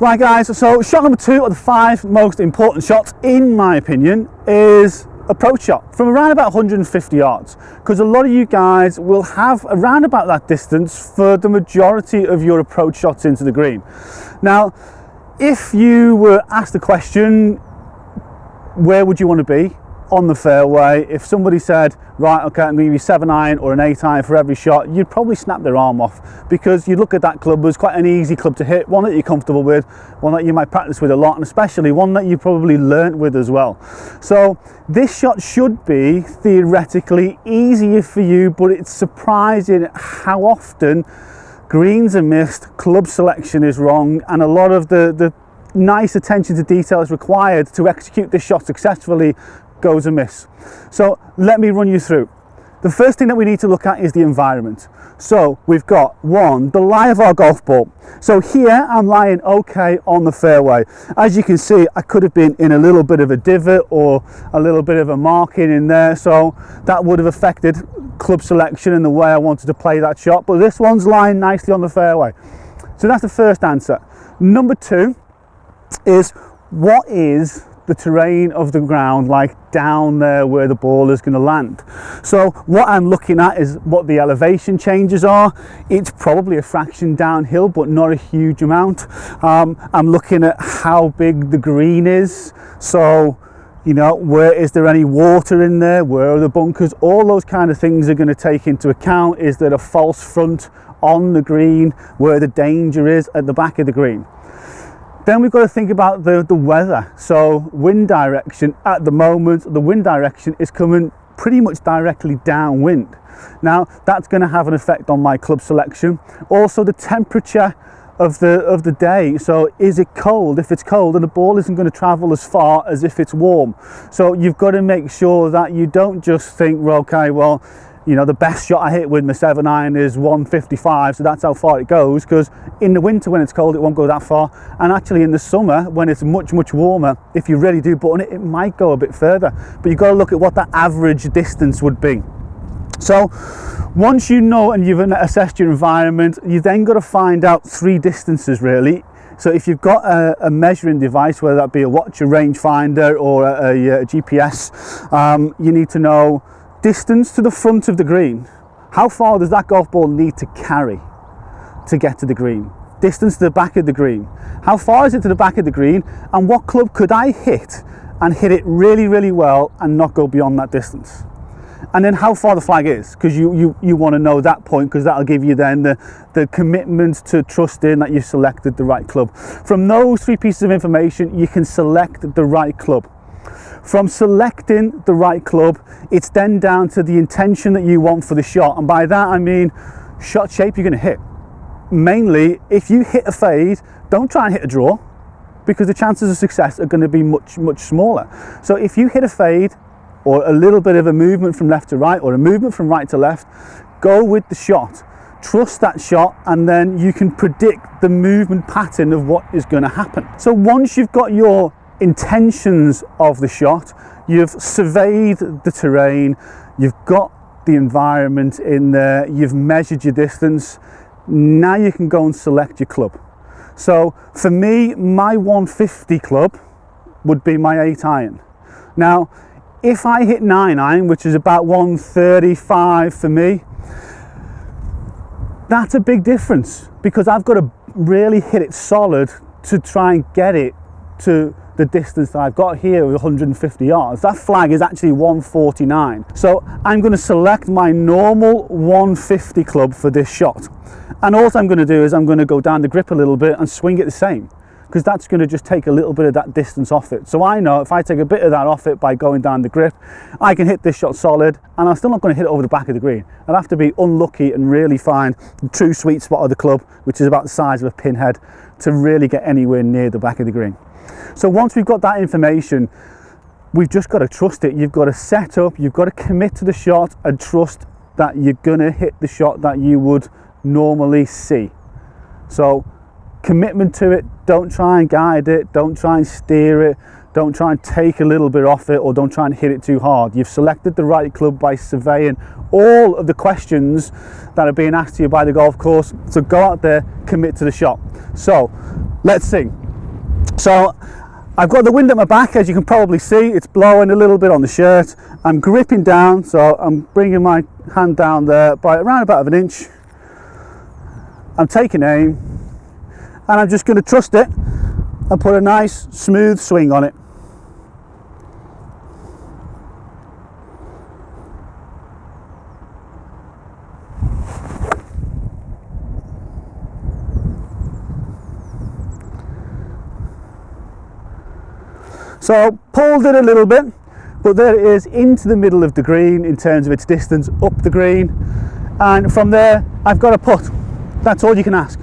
Right guys, so shot number two of the five most important shots in my opinion is approach shot from around about 150 yards because a lot of you guys will have around about that distance for the majority of your approach shots into the green. Now, if you were asked the question, where would you want to be? On the fairway, if somebody said, right, okay, I'm going to give you seven iron or an eight iron for every shot, you'd probably snap their arm off because you look at that club as quite an easy club to hit, one that you're comfortable with, one that you might practice with a lot, and especially one that you probably learnt with as well. So this shot should be theoretically easier for you, but it's surprising how often greens are missed, club selection is wrong, and a lot of the, the nice attention to detail is required to execute this shot successfully goes amiss. So let me run you through. The first thing that we need to look at is the environment. So we've got one, the lie of our golf ball. So here I'm lying okay on the fairway. As you can see, I could have been in a little bit of a divot or a little bit of a marking in there. So that would have affected club selection and the way I wanted to play that shot. But this one's lying nicely on the fairway. So that's the first answer. Number two is what is the terrain of the ground like down there where the ball is going to land. So what I'm looking at is what the elevation changes are. It's probably a fraction downhill, but not a huge amount. Um, I'm looking at how big the green is. So you know where is there any water in there where are the bunkers all those kind of things are going to take into account is there a false front on the green where the danger is at the back of the green then we've got to think about the, the weather. So wind direction, at the moment, the wind direction is coming pretty much directly downwind. Now that's going to have an effect on my club selection. Also the temperature of the of the day. So is it cold? If it's cold, and the ball isn't going to travel as far as if it's warm. So you've got to make sure that you don't just think, well, okay, well, you know the best shot I hit with my 7 iron is 155 so that's how far it goes because in the winter when it's cold it won't go that far. And actually in the summer when it's much much warmer if you really do button it it might go a bit further. But you've got to look at what that average distance would be. So once you know and you've assessed your environment you then got to find out three distances really. So if you've got a, a, measuring device, whether that be a watch, a rangefinder, or a, a, a GPS, um, you need to know distance to the front of the green. How far does that golf ball need to carry to get to the green? Distance to the back of the green. How far is it to the back of the green? And what club could I hit and hit it really, really well and not go beyond that distance? And then how far the flag is, because you, you, you want to know that point, because that'll give you then the, the commitment to trusting that you selected the right club. From those three pieces of information, you can select the right club. From selecting the right club, it's then down to the intention that you want for the shot. And by that, I mean shot shape you're going to hit. Mainly, if you hit a fade, don't try and hit a draw because the chances of success are going to be much, much smaller. So if you hit a fade or a little bit of a movement from left to right or a movement from right to left, go with the shot. Trust that shot and then you can predict the movement pattern of what is going to happen. So once you've got your intentions of the shot, you've surveyed the terrain, you've got the environment in there, you've measured your distance, now you can go and select your club. So for me, my 150 club would be my 8 iron. Now, if I hit 9 iron, which is about 135 for me, that's a big difference because I've got to really hit it solid to try and get it to the distance that I've got here 150 yards. That flag is actually 149. So I'm going to select my normal 150 club for this shot. And all I'm going to do is I'm going to go down the grip a little bit and swing it the same because that's going to just take a little bit of that distance off it. So I know if I take a bit of that off it by going down the grip, I can hit this shot solid and I'm still not going to hit it over the back of the green. I'd have to be unlucky and really find the true sweet spot of the club, which is about the size of a pinhead, to really get anywhere near the back of the green. So once we've got that information, we've just got to trust it. You've got to set up, you've got to commit to the shot and trust that you're going to hit the shot that you would normally see. So commitment to it, don't try and guide it, don't try and steer it, don't try and take a little bit off it or don't try and hit it too hard. You've selected the right club by surveying all of the questions that are being asked to you by the golf course. So go out there, commit to the shot. So let's sing. So I've got the wind at my back, as you can probably see, it's blowing a little bit on the shirt. I'm gripping down, so I'm bringing my hand down there by around about of an inch. I'm taking aim, and I'm just going to trust it and put a nice smooth swing on it. So pulled it a little bit, but there it is into the middle of the green in terms of its distance up the green. And from there, I've got a putt. That's all you can ask.